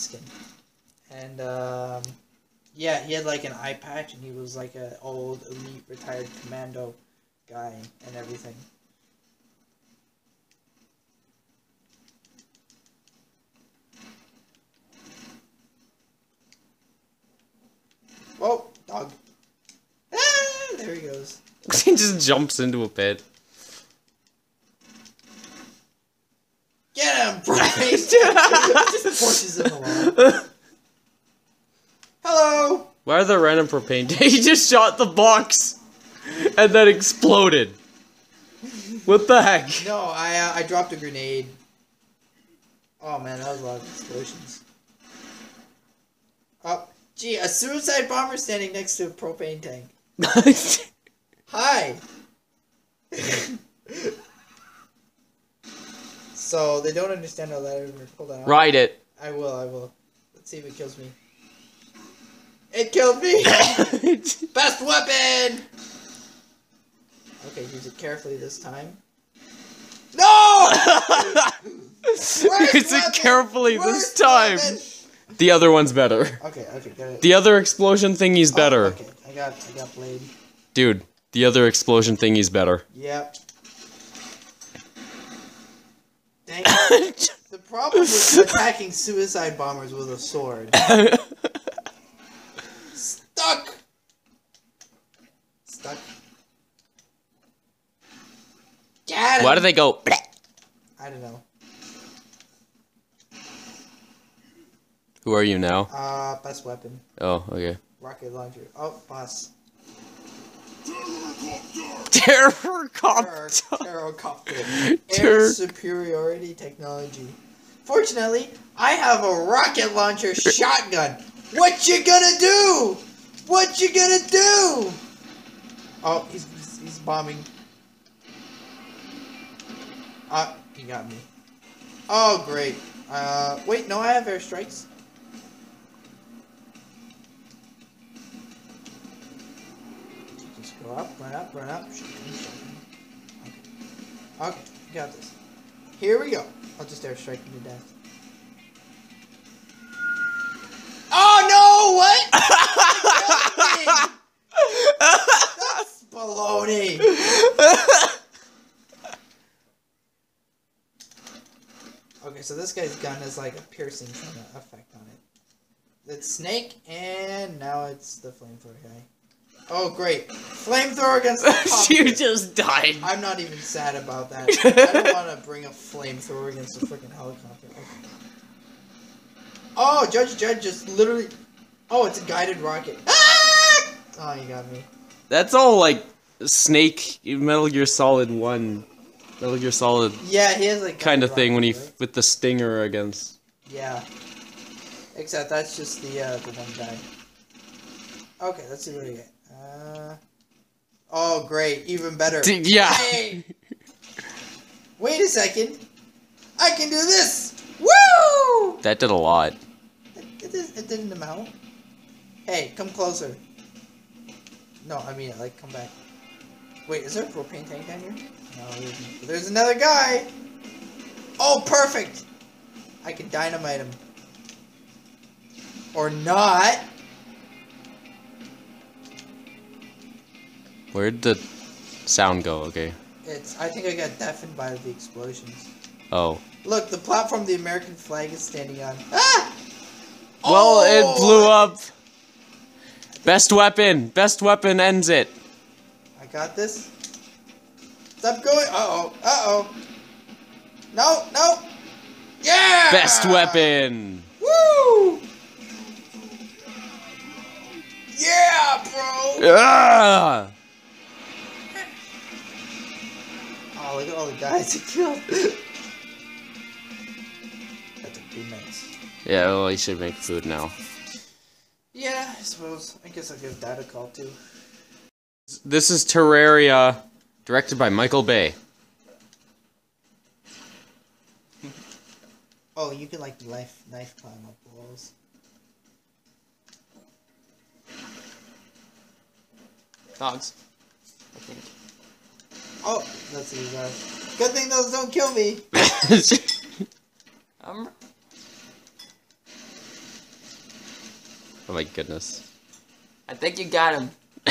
skin, and um, yeah, he had like an eye patch, and he was like an old elite retired commando guy and everything. Whoa, dog. Ah, there he goes. he just jumps into a pit. Get him, Brian! just pushes him along. Hello! Why are there random propane? he just shot the box and then exploded. What the heck? No, I uh, I dropped a grenade. Oh man, that was a lot of explosions. Oh, gee, a suicide bomber standing next to a propane tank. Hi. so they don't understand how that ever. Hold on. Ride it. I will. I will. Let's see if it kills me. It killed me. Best weapon. Okay, use it carefully this time. No! Use it weapon! carefully this time. weapon! The other one's better. Okay, okay, got it. The other explosion thingy's Oh, better. okay, I got, I got blade. Dude, the other explosion thingy's better. Yep. Dang. The problem with attacking suicide bombers with a sword. Stuck. Stuck. Got him. Why do they go? "Bleh"? I don't know. Who are you now? Uh, best weapon. Oh, okay. Rocket launcher. Oh, boss. Terror Terror, terrorcopter. Air superiority technology. Fortunately, I have a rocket launcher shotgun. What you gonna do? What you gonna do? Oh, he's he's, he's bombing. Ah, he got me. Oh, great. Uh, wait, no, I have airstrikes. Run up, run up. Okay. Okay, got this. Here we go. I'll just airstrike him to death. Oh no! What? That's baloney. Okay, so this guy's gun has like a piercing kind of effect on it. It's Snake, and now it's the flamethrower guy. Oh, great! Flamethrower against the you copter. just died. I'm not even sad about that. I don't want to bring a flamethrower against a freaking helicopter. Okay. Oh, Judge Judge just literally. Oh, it's a guided rocket. Ah! Oh, you got me. That's all like Snake Metal Gear Solid One, Metal Gear Solid Yeah, he has like kind of thing when he right? with the stinger against. Yeah. Except that's just the uh, the one guy. Okay, let's see what we get. Uh. Oh, great! Even better. D- yeah. Hey! Wait a second. I can do this. Woo! That did a lot. It, it, did- it didn't amount. Hey, come closer. No, I mean, like, come back. Wait, is there a propane tank down here? No, there isn't. There's another guy! Oh, perfect! I can dynamite him. Or not. Where'd the sound go? Okay. It's. I think I got deafened by the explosions. Oh. Look, the platform the American flag is standing on. Ah! Well, it blew Oh! up. Best weapon. Best weapon ends it. I got this. Stop going. Uh oh. Uh oh. No, no. Yeah! Best weapon. Woo! Yeah, bro! Ah! Look at all the guys he killed. that took two minutes. Yeah, well, he should make food now. Yeah, I suppose. I guess I'll give Dad a call too. This is Terraria, directed by Michael Bay. Oh, you can like knife knife climb up walls. Dogs. Oh, that's these are. Good thing those don't kill me. um, Oh my goodness. I think you got him.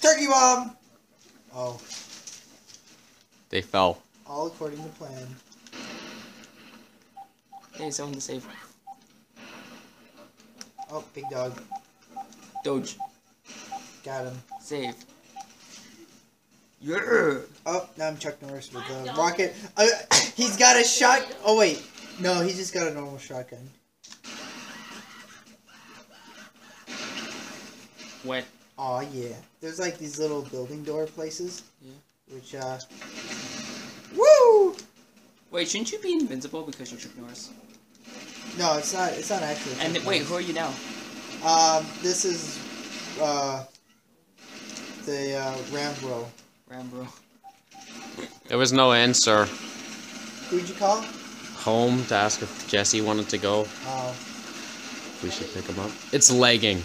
Turkey bomb! Oh, they fell. all according to plan. Hey, someone to save. Oh, big dog. Doge. Got him. Save. Yeah. Oh, now I'm Chuck Norris with the rocket. Uh, he's got a shot. Oh, wait. No, he just got a normal shotgun. What? Oh yeah. There's like these little building door places. Yeah. Which uh. Woo! Wait, shouldn't you be invincible because you're Chuck Norris? No, it's not. It's not actually. And wait, who are you now? Um, this is uh the uh, Rambro. Rambro. There was no answer. Who'd you call? Home to ask if Jesse wanted to go. Oh, We should pick him up. It's lagging.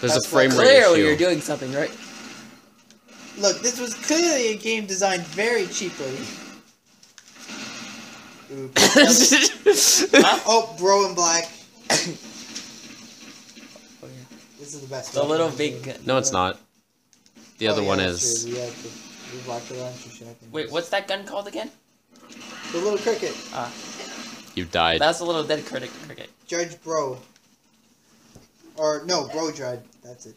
There's That's a frame what- rate Clearly, issue. you're doing something right. look, this was clearly a game designed very cheaply. Oops. oh, bro in black. Oh, yeah. This is the best. The little big no, it's not. The Oh, other yeah, one is. We have the, the rocket launcher shotgun. Wait, what's that gun called again? The little cricket. Ah, You died. that's a little dead critic cricket. Judge Bro. Or no, Bro Judge. That's it.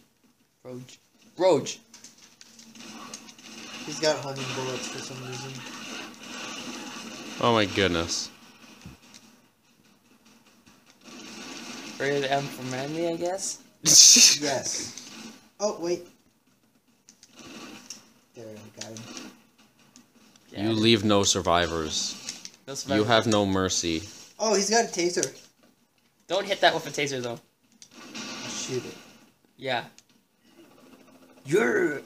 Roge. Roge. He's got homing bullets for some reason. Oh my goodness. Rated M for Manly, I guess. Yes. Oh wait. There, I got him. Yeah. You leave no survivors. Those You have no mercy. Oh, he's got a taser. Don't hit that with a taser though. I'll shoot it. Yeah. You're.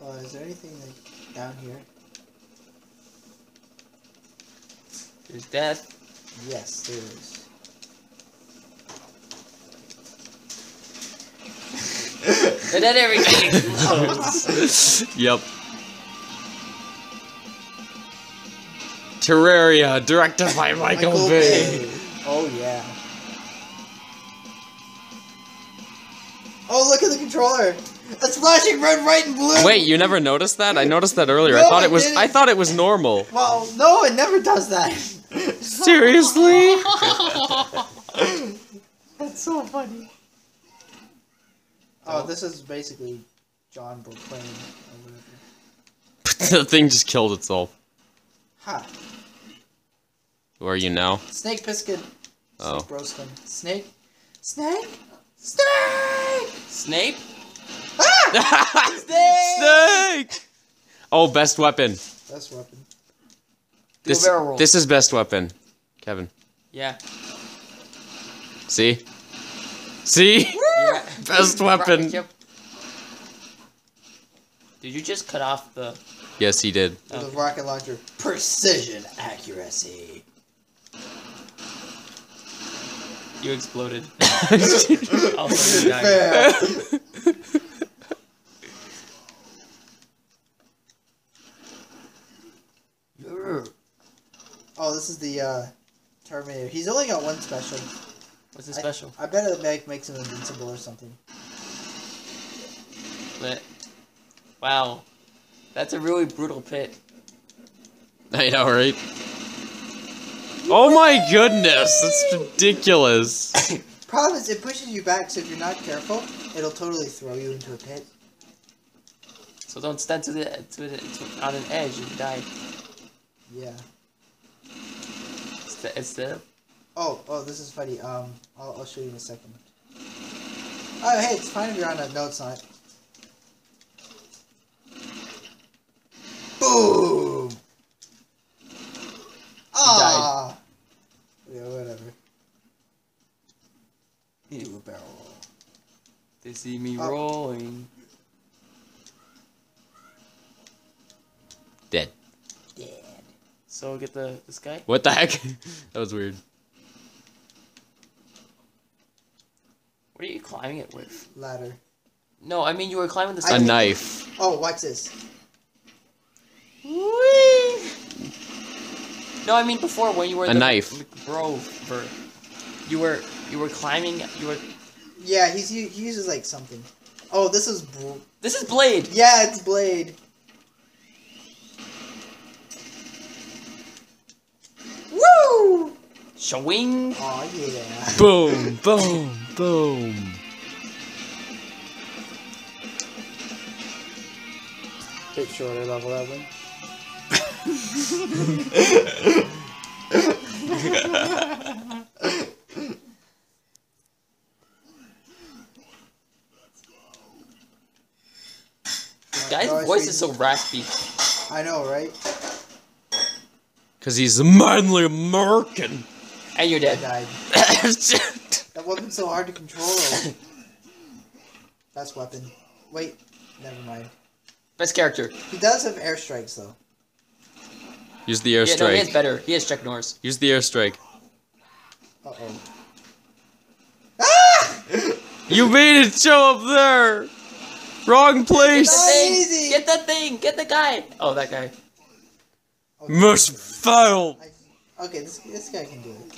Oh, is there anything like down here? There's death. Yes, there is. And then everything explodes. yep. Terraria, directed by Michael, Bay. Oh yeah. Oh look at the controller. It's flashing red, white, and blue. Wait, you never noticed that? I noticed that earlier. I thought it was. didn't. I thought it was normal. Well, no, it never does that. Seriously? That's so funny. Oh, this is basically John proclaim or whatever. the thing just killed itself. Ha! Who are you now? Snake biscuit. Oh. Snake roasting. Snake. Snake. Snake. Snape? Ah! Snake! Oh, best weapon. Best weapon. Do a This, barrel roll. this is best weapon. Kevin. Yeah. See? See? yeah. Best weapon. Yep. Did you just cut off the? Yes, he did. With Okay. a rocket launcher. Precision accuracy. You exploded. also, you died. Fair. oh, this is the uh, Terminator. He's only got one special. What's the special? I bet it make, makes him invincible or something. Lit. Wow. That's a really brutal pit. I know, right? Oh my goodness, that's ridiculous. Problem is, it pushes you back, so if you're not careful, it'll totally throw you into a pit. So don't stand to the to the to, on an edge and die. Yeah. It's the, it's the Oh, oh, this is funny. Um, I'll, I'll show you in a second. Oh, hey, it's fine if you're on a. No, it's not. Boom! Ah! Yeah, whatever. Do a barrel roll. They see me Oh. rolling. Dead. Dead. So get the this guy. What the heck? that was weird. What are you climbing it with? Ladder. No, I mean you were climbing the. I A think- knife. Oh, watch this. Whee! No, I mean before when you were A the knife. Bro, You were you were climbing. You were. Yeah, he's u- he uses like something. Oh, this is. Bl- This is Blade. yeah, it's Blade. Woo! Showing. Oh yeah. Boom, boom, boom. Bit shorter level that one. This guy's No, voice is so raspy. I know, right? Cause he's a manly American. And you're I dead. died. That weapon's so hard to control. Best weapon. Wait, never mind. Best character. He does have airstrikes though. Use the airstrike. Yeah, no, he airstrike. is better. He has Chuck Norris. Use the airstrike. Uh oh. Ah! You made it show up there. Wrong Get the place. Nice. thing. Get the thing. Get the guy. Oh, that guy. Okay. Must fail. I- okay, this this guy can do it.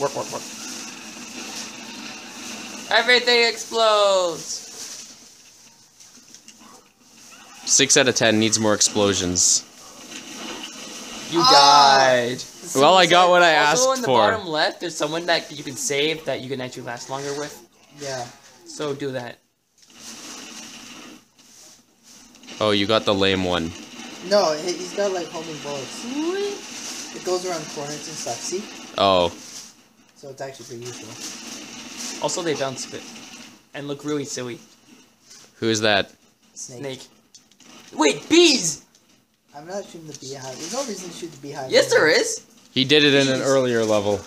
Work, work, work. Everything explodes. Six out of ten needs more explosions. You Ah. died. Well, I got what I Also, asked in the for. bottom left, there's someone that you can save that you can actually last longer with. Yeah. So do that. Oh, you got the lame one. No, he- he's got like homing bullets. It goes around corners and stuff. See? Oh, So it's actually pretty useful. Also, they bounce a bit and look really silly. who is that? Snake. Snake. Wait, bees! I'm not shooting the beehive. There's no reason to shoot the beehive. Yes, there is. He did it in an earlier level.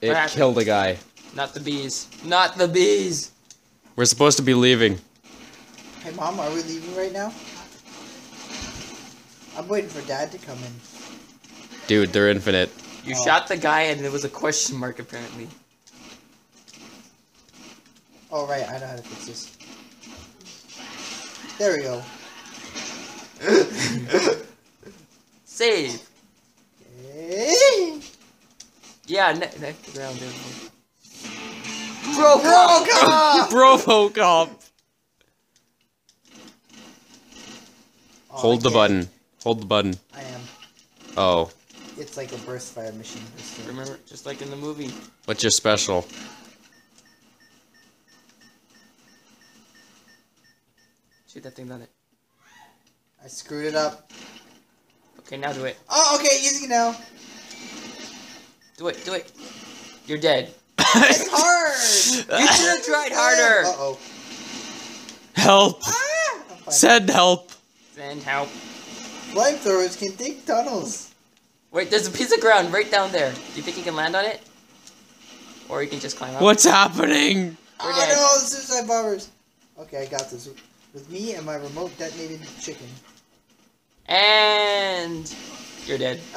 It killed a guy. Not the bees. Not the bees. We're supposed to be leaving. Hey, mom, are we leaving right now? I'm waiting for dad to come in. Dude, they're infinite. You Oh. shot the guy and there was a question mark apparently. Oh, right, I know how to fix this. There we go. Save. Yeah, ne- ne- the ground there. Broke up. Broke up! Robocop. Oh, Hold I the can't. button. Hold the button. I am. Oh, It's like a burst fire machine. Remember, just like in the movie. what's your special? Shoot that thing down it. I screwed it up. Okay, now do it. Oh, okay, easy now. Do it. Do it. You're dead. It's hard! You should have tried harder. Uh oh. Help! Ah! Send help! Send help. Flamethrowers can dig tunnels. Wait, there's a piece of ground right down there. Do you think you can land on it? Or you can just climb up? What's happening? We're oh dead. no, the suicide bombers. Okay, I got this. With me and my remote detonated chicken. And you're dead.